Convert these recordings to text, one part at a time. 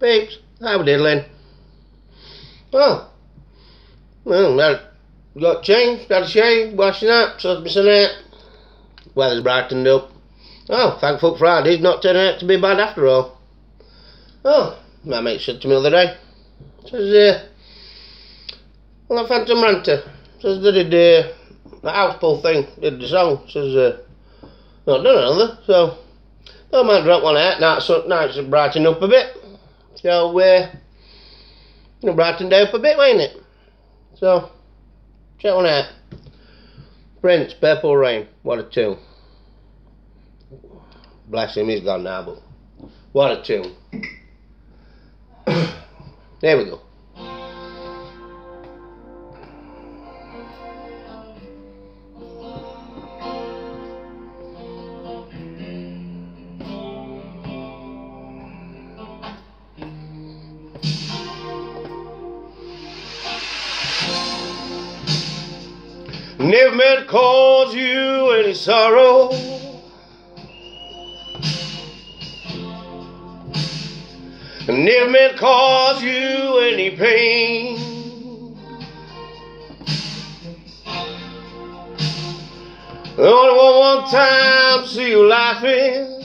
Peeps, how diddling? Oh. Well, that got changed, got a shave, washing up, be sunny out. Weather's brightened up. Oh, thankful Friday's not turning out to be bad after all. Oh, my mate said to me the other day. Says, uh, well, the Phantom Ranter. Says they did uh, the house pull thing, did the song. Says, uh, not done another, so I might drop one out. Now it's, now it's brightening up a bit. So, uh, it'll brighten down up a bit, won't it? So, check one out. Prince, Purple Rain. What a tune. Bless him, he's gone now, but what a tune. there we go. Never meant to cause you any sorrow. Never meant to cause you any pain. Only one, one time see you laughing.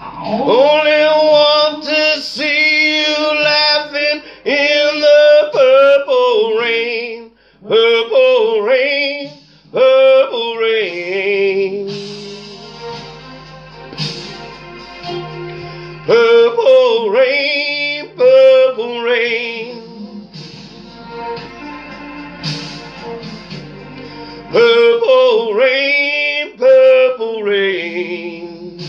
Only purple rain, purple rain. Purple rain, purple rain. Purple rain, purple rain.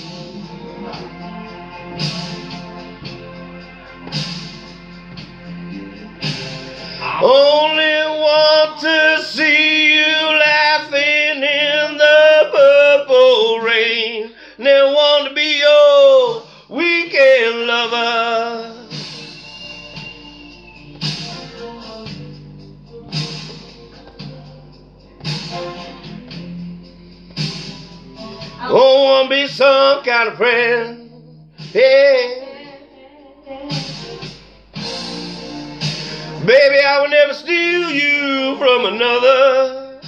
Only want to see you laughing in the purple rain. Never want to be your weekend lover. Oh, want to be some kind of friend. Yeah. Baby, I will never steal you from another.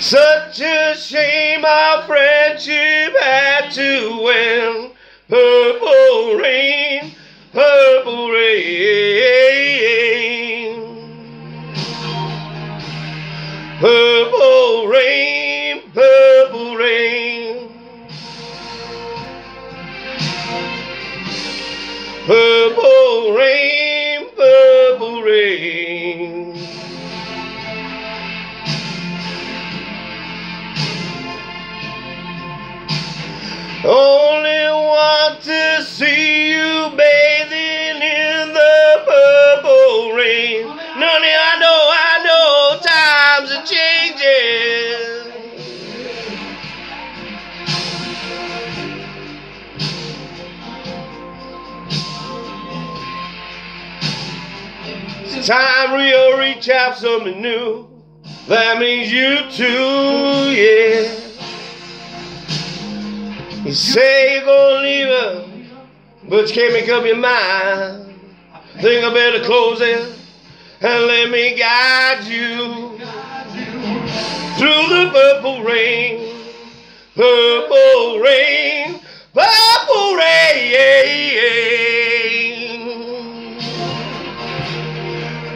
Such a shame our friendship had to end. Purple rain, purple rain. Purple rain, purple rain. Only want to see time Rio reach out something new. That means you too, yeah. You say you're gonna leave her, but you can't make up your mind. Think I better close it and let me guide you through the purple rain, purple rain, purple rain.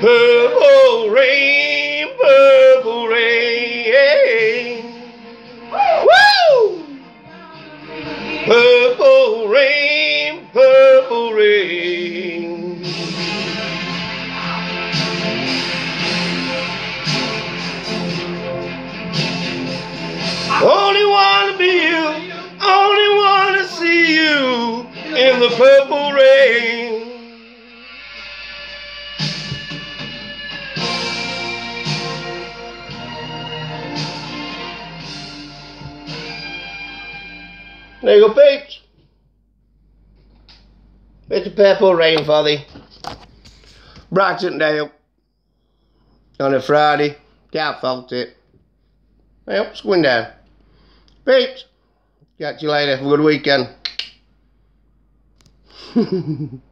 Purple rain, purple rain. Woo! Purple rain, purple rain. Only wanna be you, only wanna see you in the purple rain. There you go, peeps. It's a purple rain for thee. Brighton Dale. On a Friday. Can't fault it. Well, it's going down. Peeps. Catch you later. Have a good weekend.